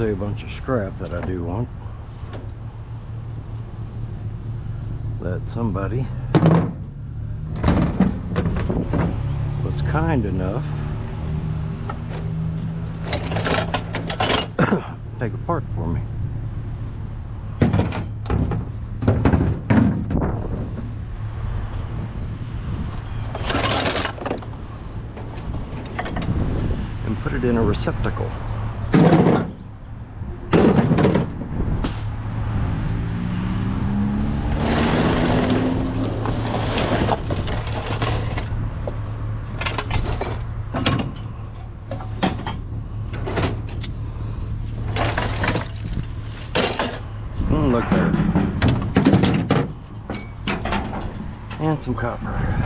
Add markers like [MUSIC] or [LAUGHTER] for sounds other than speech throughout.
Say a bunch of scrap that I do want. That somebody was kind enough [COUGHS] take apart for me. And put it in a receptacle. Mm, look there. And some copper.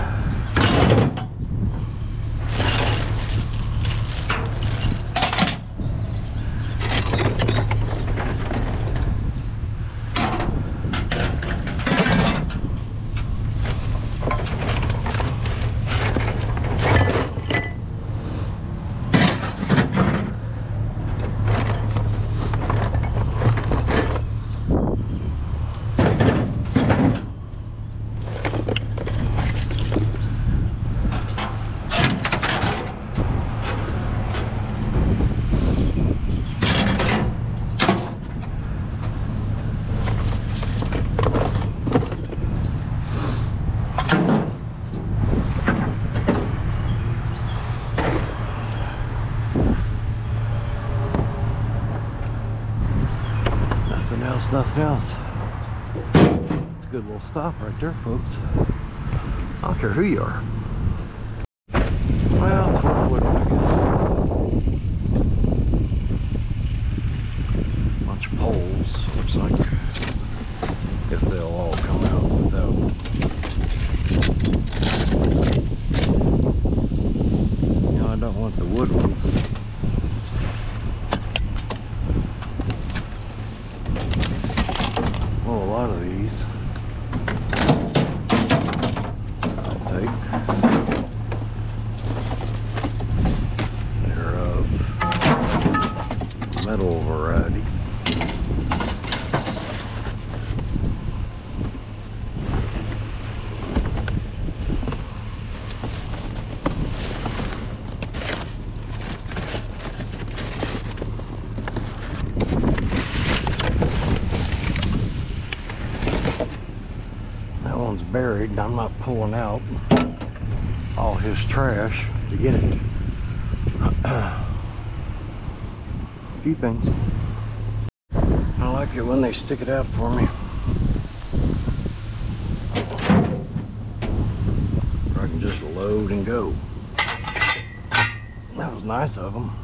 Nothing else. It's a good little stop right there, folks. I don't care who you are. Well, it's what wood, I guess. Bunch of poles, looks like. If they'll all come out without. You know, I don't want the wood ones. Well, a lot of these I'll take. They're of metal variety. That one's buried and I'm not pulling out all his trash to get it. A [CLEARS THROAT] few things. I like it when they stick it out for me. Where I can just load and go. That was nice of them.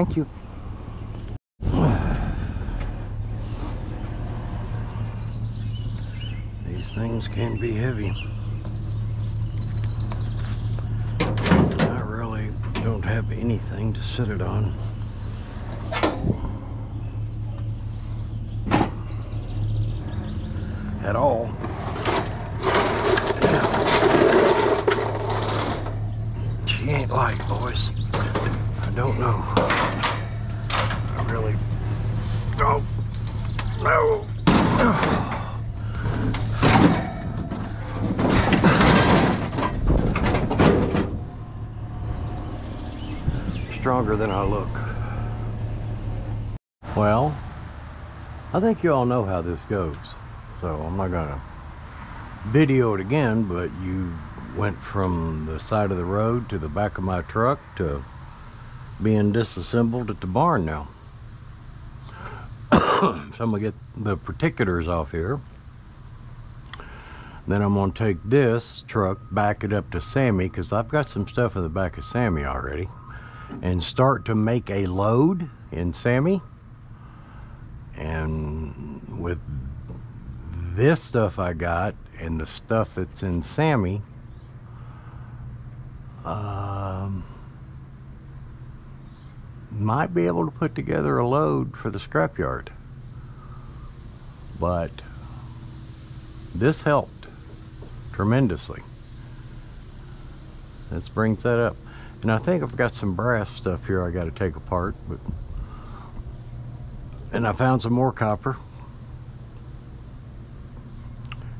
Thank you. [SIGHS] These things can be heavy. I really don't have anything to sit it on. At all. She ain't like, boys. I don't know. I really don't know. Longer than I look. Well, I think you all know how this goes. So I'm not gonna video it again, but you went from the side of the road to the back of my truck to being disassembled at the barn now. [COUGHS] so I'm gonna get the particulars off here. Then I'm gonna take this truck, back it up to Sammy, because I've got some stuff in the back of Sammy already, and start to make a load in Sammy. And with this stuff I got and the stuff that's in Sammy, um, might be able to put together a load for the scrapyard. But this helped tremendously. This brings that up. And I think I've got some brass stuff here I got to take apart. But And I found some more copper.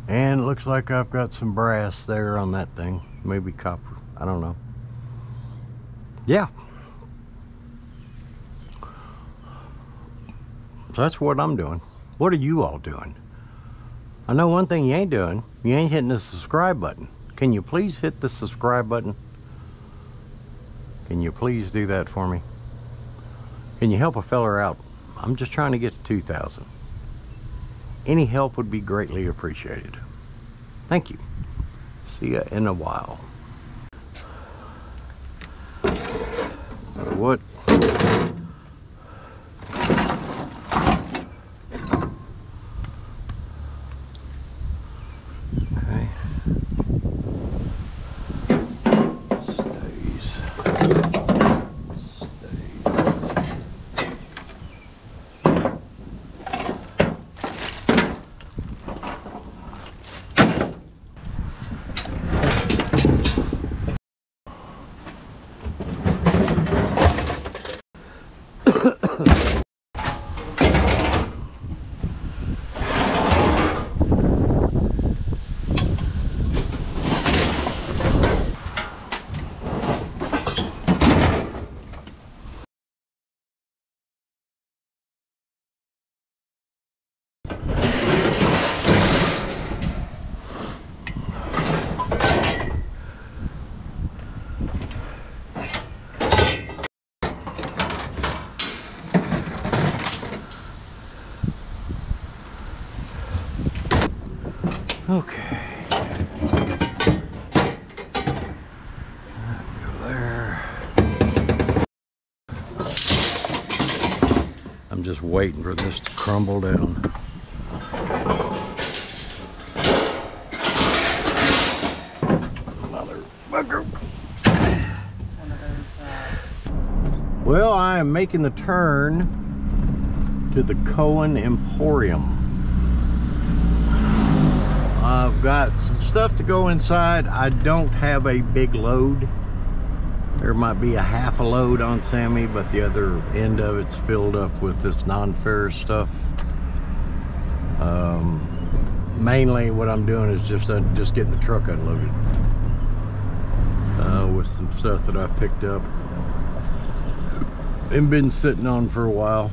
And it looks like I've got some brass there on that thing. Maybe copper. I don't know. Yeah. So that's what I'm doing. What are you all doing? I know one thing you ain't doing. You ain't hitting the subscribe button. Can you please hit the subscribe button? Can you please do that for me? Can you help a feller out? I'm just trying to get to 2,000. Any help would be greatly appreciated. Thank you. See ya in a while. So what Okay. Go there. I'm just waiting for this to crumble down. Motherfucker. one of those, Well, I am making the turn to the Cohen Emporium. I've got some stuff to go inside. I don't have a big load. There might be a half a load on Sammy, but the other end of it's filled up with this non-ferrous stuff. Um, mainly what I'm doing is just uh, just getting the truck unloaded uh, with some stuff that I picked up and been sitting on for a while.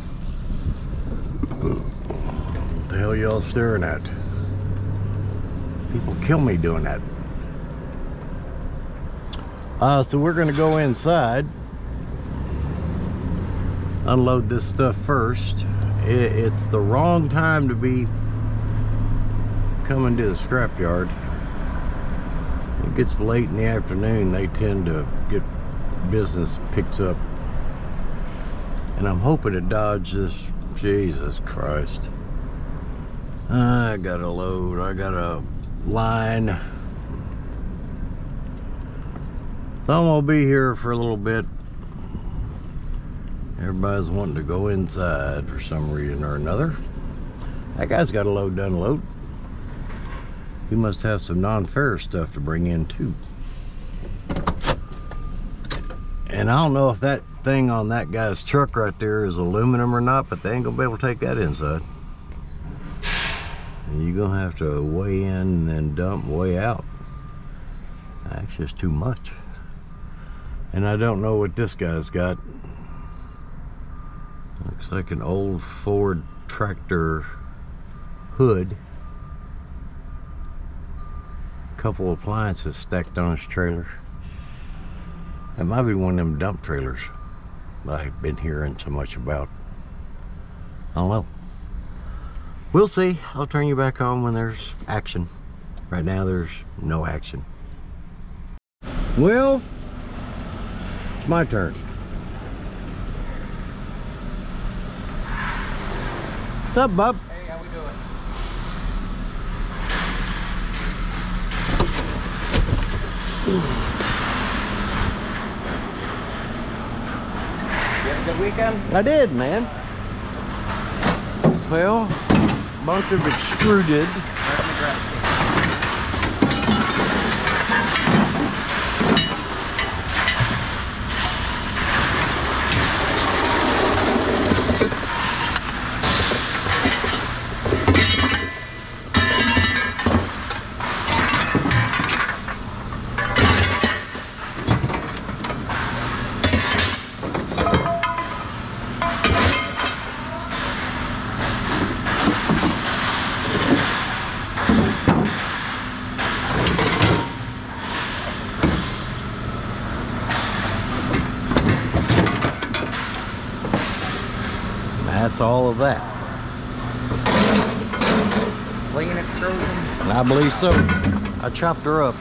What the hell y'all staring at? People kill me doing that. Uh, so we're gonna go inside, unload this stuff first. I it's the wrong time to be coming to the scrapyard. It gets late in the afternoon, they tend to get business picks up. And I'm hoping to dodge this. Jesus Christ. I got a load, I got a line. So I'm gonna be here for a little bit. Everybody's wanting to go inside for some reason or another. That guy's got a load to unload. He must have some non-ferrous stuff to bring in too. And I don't know if that thing on that guy's truck right there is aluminum or not, but they ain't gonna be able to take that inside. You're gonna have to weigh in and then dump way out. That's just too much. And I don't know what this guy's got. Looks like an old Ford tractor hood. Couple appliances stacked on his trailer. That might be one of them dump trailers that I've been hearing so much about. I don't know. We'll see. I'll turn you back on when there's action. Right now, there's no action. Well, it's my turn. What's up, bub? Hey, how we doing? You have a good weekend? I did, man. Well, bunch of extruded. Let me grab it. That's all of that. Clean extrusion. And I believe so. I chopped her up.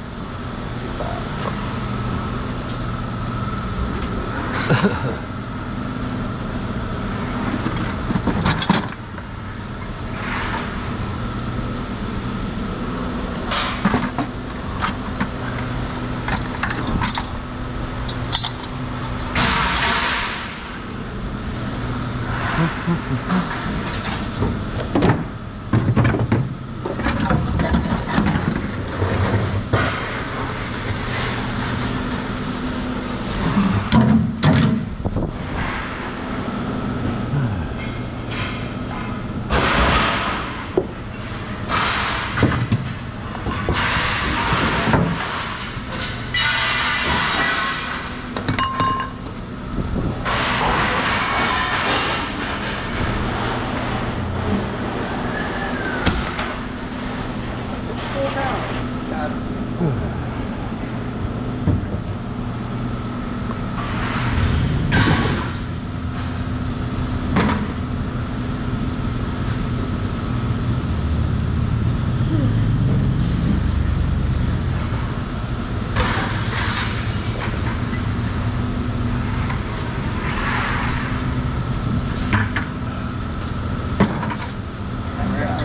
[LAUGHS]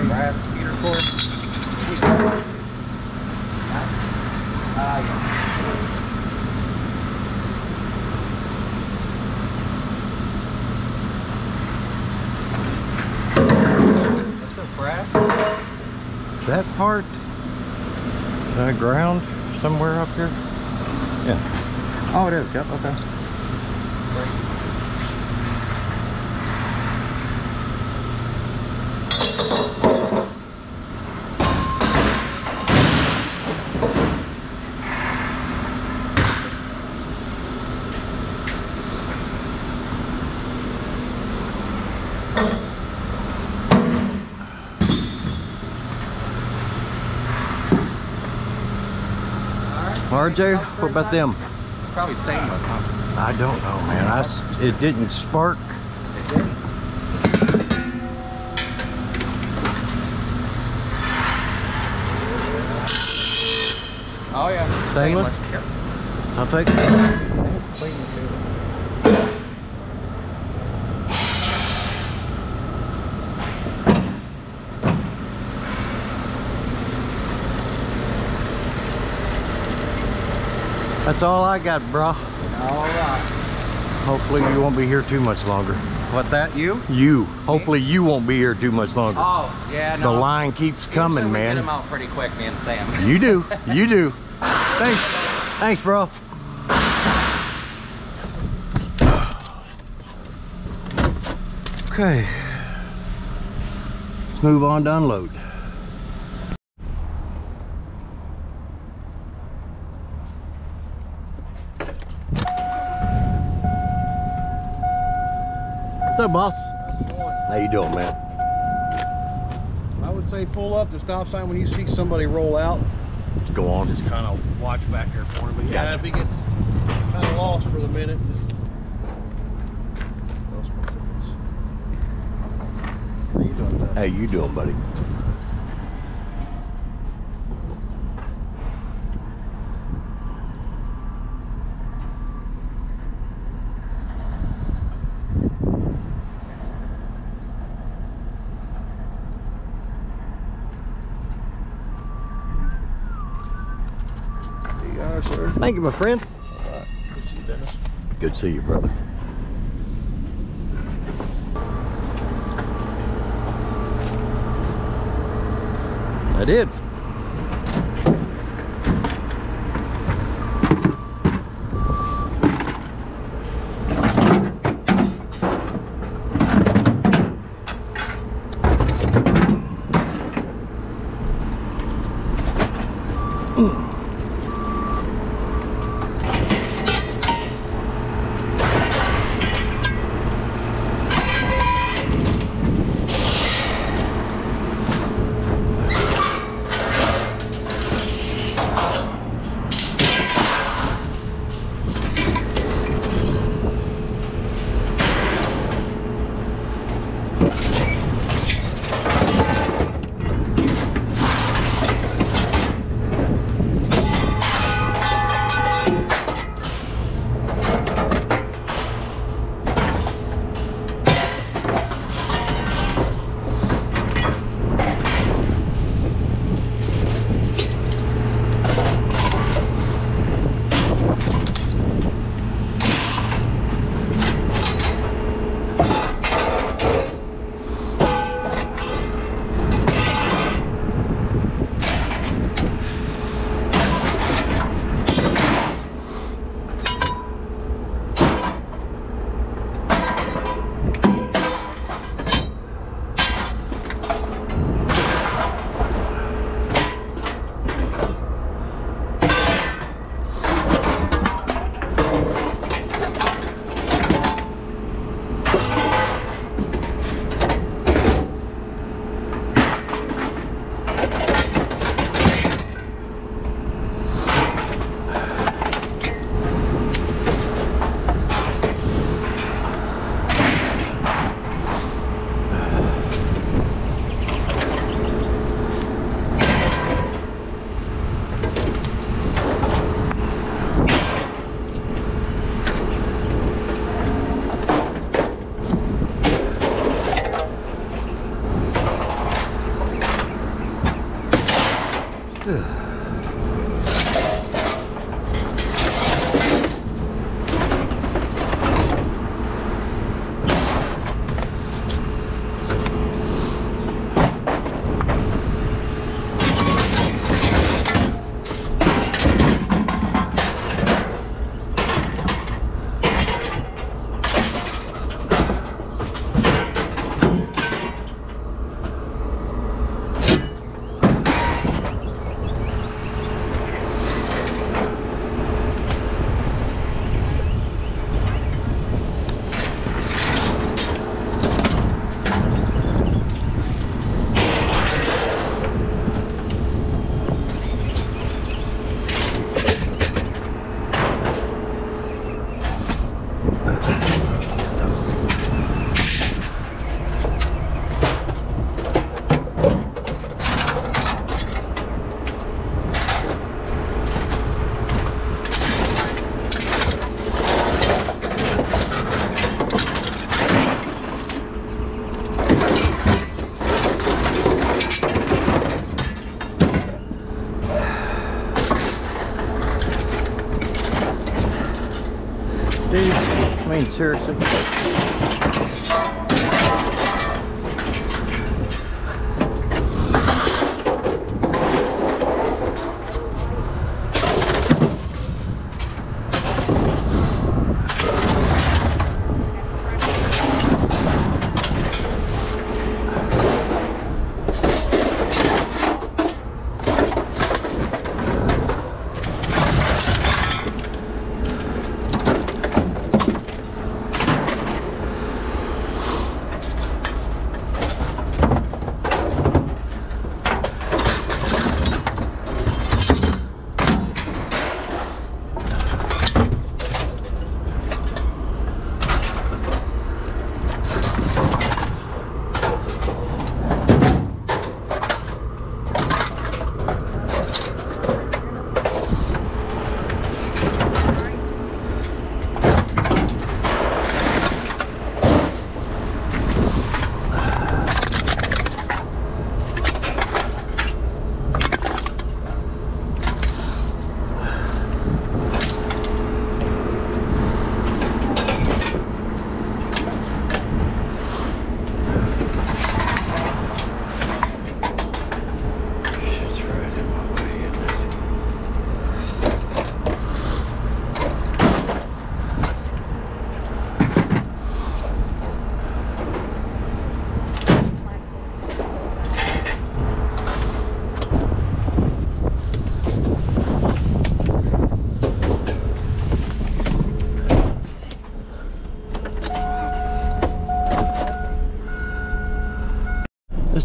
Brass heater core. Ah, yeah. What's this brass? That part, uh, ground somewhere up here. Yeah. Oh, it is. Yep. Okay. RJ, what about them? Probably stainless, huh? I don't know, man. I it didn't spark. It did. Oh yeah. Stainless? Yep. I'll take it. That's all I got, bro. All right. Hopefully you won't be here too much longer. What's that? You? You. Hopefully you won't be here too much longer. Oh yeah. no. the line keeps Usually coming, we Get them man. out pretty quick, me and Sam. [LAUGHS] You do. You do. Thanks. Thanks, bro. Okay. Let's move on to unload. What's up, boss? How you doing, man? I would say pull up the stop sign when you see somebody roll out. Go on. Just kind of watch back there for him. But yeah, Gotcha. if he gets kind of lost for the minute, just. How you doing, Doug? How you doing, buddy? There sir. Thank you, my friend. All right. Good to see you, Dennis. Good to see you, brother. I did. Seriously.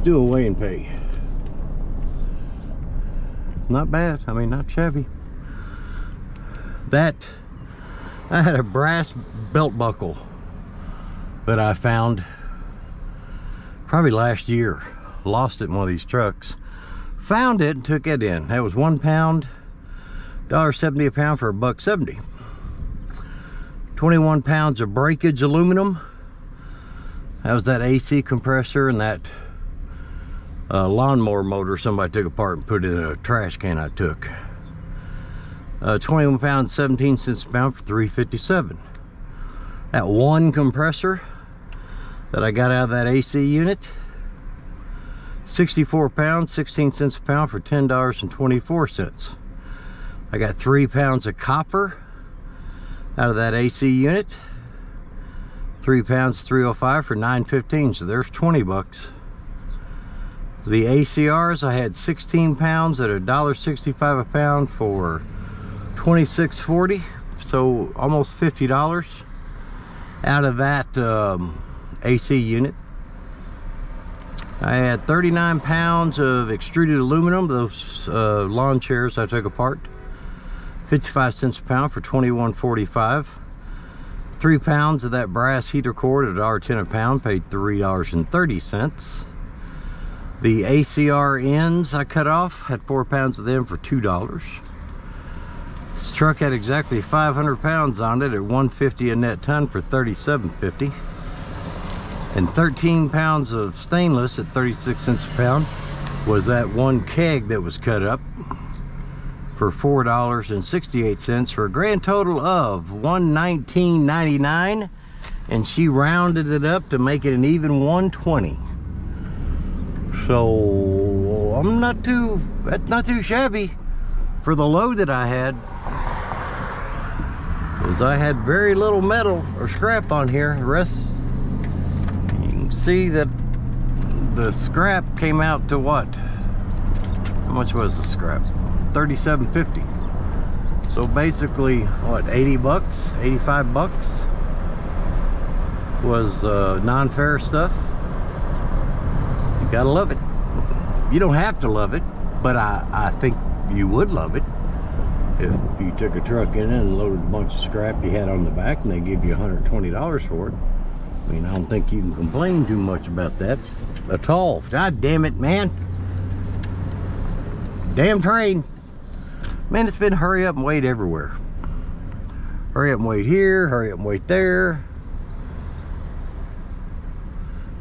Do a weigh and pay. Not bad. I mean, not shabby. That, I had a brass belt buckle that I found probably last year. Lost it in one of these trucks. Found it and took it in. That was one pound, $1.70 a pound for a buck 70. 21 pounds of breakage aluminum. That was that AC compressor and that uh, lawnmower motor somebody took apart and put in a trash can I took. Uh, 21 pounds, 17 cents a pound for 357. That one compressor that I got out of that AC unit, 64 pounds, 16 cents a pound for $10.24. I got three pounds of copper out of that AC unit. Three pounds, 305 for 915. So there's 20 bucks. The ACRs, I had 16 pounds at $1.65 a pound for 26.40. So almost $50 out of that um, AC unit. I had 39 pounds of extruded aluminum, those uh, lawn chairs I took apart. 55 cents a pound for 21.45. Three pounds of that brass heater core at $1.10 a pound, paid $3.30. The ACR ends I cut off, had four pounds of them for $2. This truck had exactly 500 pounds on it at 150 a net ton for 37.50 and 13 pounds of stainless at 36 cents a pound was that one keg that was cut up for four dollars and 68 cents for a grand total of 119.99 and she rounded it up to make it an even 120 so i'm not too that's not too shabby for the load that i had. Because i had very little metal or scrap on here. The rest you can see that the scrap came out to what? How much was the scrap? 37.50 so basically what 80 bucks 85 bucks was uh, non-ferrous stuff gotta love it. You don't have to love it but I, I think you would love it. If you took a truck in it and loaded a bunch of scrap you had on the back and they give you $120 for it I mean I don't think you can complain too much about that at all. God damn it man. Damn train. Man, it's been hurry up and wait everywhere. Hurry up and wait here, hurry up and wait there.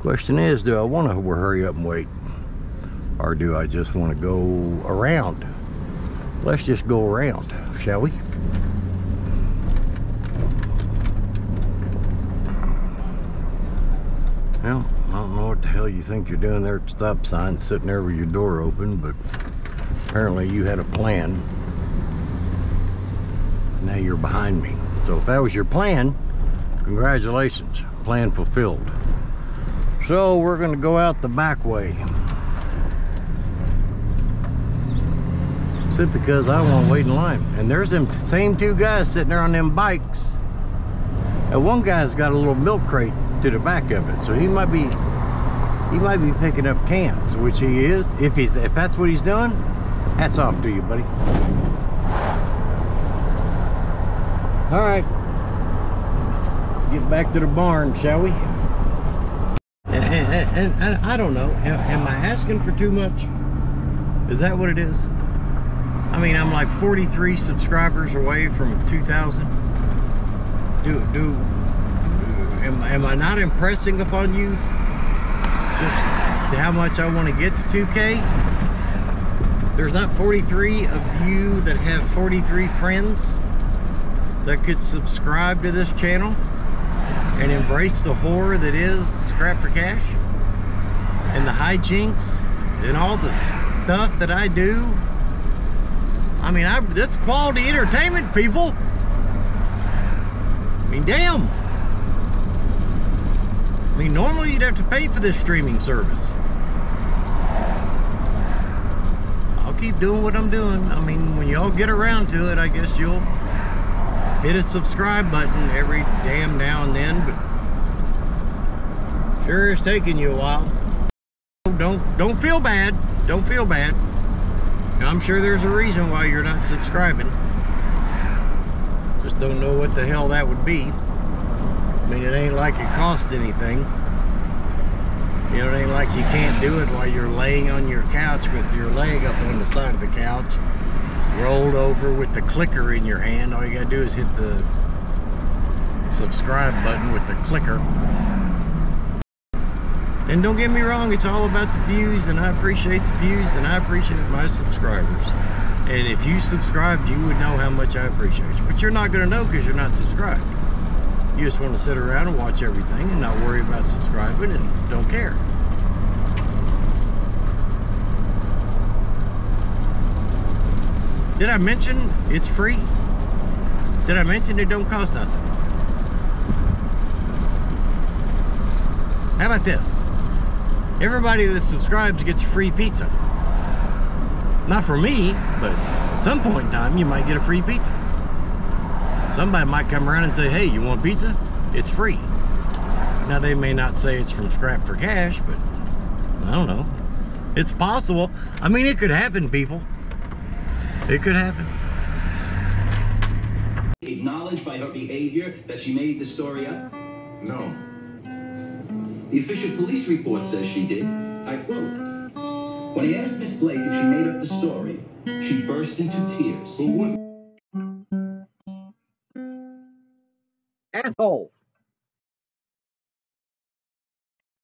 Question is, do I want to hurry up and wait? Or do I just want to go around? Let's just go around, shall we? Well, I don't know what the hell you think you're doing there at the stop sign, sitting there with your door open, but apparently you had a plan now you're behind me. So if that was your plan, congratulations, plan fulfilled. So we're gonna go out the back way. Simply because I want to wait in line. And there's them same two guys sitting there on them bikes. And one guy's got a little milk crate to the back of it. So he might be he might be picking up cans, which he is. If he's if that's what he's doing, hats off to you, buddy. All right, get back to the barn, shall we? And, and, I don't know, am, am, I asking for too much? Is that what it is? I mean, I'm like 43 subscribers away from 2,000. Do, do, am, am I not impressing upon you just how much I want to get to 2K? There's not 43 of you that have 43 friends that could subscribe to this channel and embrace the horror that is Scrapped for Cash and the hijinks and all the stuff that I do. I mean, I, that's quality entertainment, people. I mean, damn. I mean, normally you'd have to pay for this streaming service. I'll keep doing what I'm doing. I mean, when y'all get around to it, I guess you'll hit a subscribe button every damn now and then, but sure is taking you a while. Don't don't feel bad. Don't feel bad. I'm sure there's a reason why you're not subscribing. Just don't know what the hell that would be. I mean, it ain't like it costs anything. You know, it ain't like you can't do it while you're laying on your couch with your leg up on the side of the couch, rolled over with the clicker in your hand. All you gotta do is hit the subscribe button with the clicker. And don't get me wrong, it's all about the views, and I appreciate the views, and I appreciate my subscribers. And if you subscribed, you would know how much I appreciate you. But you're not going to know because you're not subscribed. You just want to sit around and watch everything and not worry about subscribing and don't care. Did I mention it's free? Did I mention it don't cost nothing? How about this? Everybody that subscribes gets free pizza. Not for me, but at some point in time, you might get a free pizza. Somebody might come around and say, hey, you want pizza? It's free. Now, they may not say it's from Scrapped for Cash, but I don't know. It's possible. I mean, it could happen, people. It could happen. Acknowledged by her behavior that she made the story up? No. The official police report says she did. I quote. When he asked Miss Blake if she made up the story, she burst into tears. Asshole.